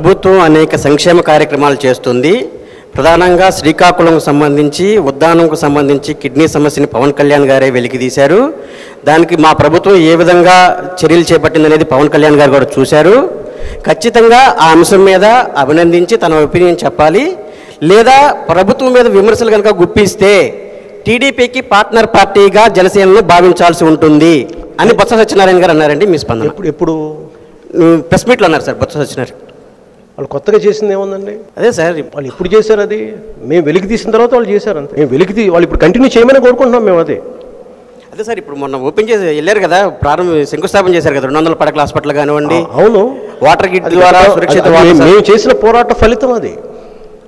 ప్రభుత్వం అనేక సంక్షేమ కార్యక్రమాలు చేస్తుంది. ప్రధానంగా శ్రీకాకుళంకు సంబంధించి ఉద్దానంకు సంబంధించి కిడ్నీ సమస్యని పవన్ కళ్యాణ్ గారే వెలికి తీశారు దానికి మా ప్రభుత్వం ఏ విధంగా చర్యలు చేపట్టిందనేది పవన్ కళ్యాణ్ గారు కూడా చూశారు. ఖచ్చితంగా ఆ అంశం మీద అభినందించి తన ఒపీనియన్ చెప్పాలి. లేదా ప్రభుత్వం మీద విమర్శలు కనుక గుప్పిస్తే టీడీపీకి పార్ట్నర్ పార్టీగా జనసేనను భావించాల్సి ఉంటుంది అని బొత్స సత్యనారాయణ గారు అన్నారండి మీ స్పందన. ఎప్పుడు ఎప్పుడు? ప్రెస్ మీట్లో అన్నారు సార్ బొత్స సత్యనారాయణ. వాళ్ళు కొత్తగా చేసింది ఏముందండి? అదే సార్ వాళ్ళు ఎప్పుడు చేశారు అది? మేము వెలికి తీసిన తర్వాత వాళ్ళు చేశారు అంతే. మేము వెలికి తీ వాళ్ళు ఇప్పుడు కంటిన్యూ చేయమని కోరుకుంటున్నాం మేము అది. అదే సార్ ఇప్పుడు మొన్న ఓపెన్ చేసి వెళ్ళారు కదా ప్రారంభ శంకుస్థాపన చేశారు కదా రెండు వందల పడకల హాస్పిటల్ కానివ్వండి అవును. వాటర్ గిట్ ద్వారా సురక్షిత మేము- చేసిన పోరాట ఫలితం అది.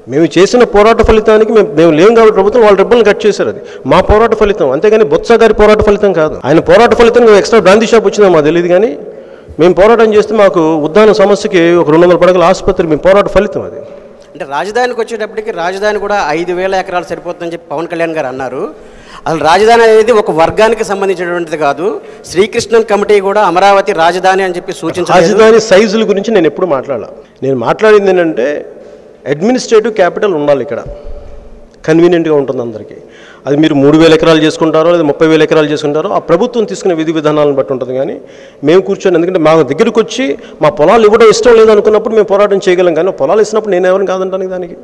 మేము చేసిన పోరాట ఫలితానికి మేము మేము లేం కాబట్టి ప్రభుత్వం వాళ్ళ డబ్బులు కట్ చేశారు అది. మా పోరాట ఫలితం. అంతేగాని బొత్స గారి పోరాట ఫలితం కాదు. ఆయన పోరాట ఫలితం ఎక్స్ట్రా బ్రాందీ షాప్ వచ్చిందో మాకు తెలియదు కానీ మేము పోరాటం చేస్తే మాకు ఉద్దాన సమస్యకి ఒక రెండు వందల పడకల ఆసుపత్రి మేము పోరాట ఫలితం అది. అంటే రాజధానికి వచ్చేటప్పటికి రాజధాని కూడా ఐదు వేల ఎకరాలు సరిపోతుందని చెప్పి పవన్ కళ్యాణ్ గారు అన్నారు. అసలు రాజధాని అనేది ఒక వర్గానికి సంబంధించినటువంటిది కాదు. శ్రీకృష్ణన్ కమిటీ కూడా అమరావతి రాజధాని అని చెప్పి సూచించారు రాజధాని సైజుల గురించి నేను ఎప్పుడు మాట్లాడాల. నేను మాట్లాడింది ఏంటంటే అడ్మినిస్ట్రేటివ్ క్యాపిటల్ ఉండాలి ఇక్కడ. కన్వీనియంట్గా ఉంటుంది అందరికీ. అది మీరు మూడు వేల ఎకరాలు చేసుకుంటారో లేదా ముప్పై వేల ఎకరాలు చేసుకుంటారో ఆ ప్రభుత్వం తీసుకునే విధి విధానాలను బట్టి ఉంటుంది. కానీ మేము కూర్చొని ఎందుకంటే మా దగ్గరికి వచ్చి మా పొలాలు ఇవ్వడం ఇష్టం లేదనుకున్నప్పుడు మేము పోరాటం చేయగలం. కానీ పొలాలు ఇచ్చినప్పుడు నేను ఎవరిని కాదంటానికి దానికి?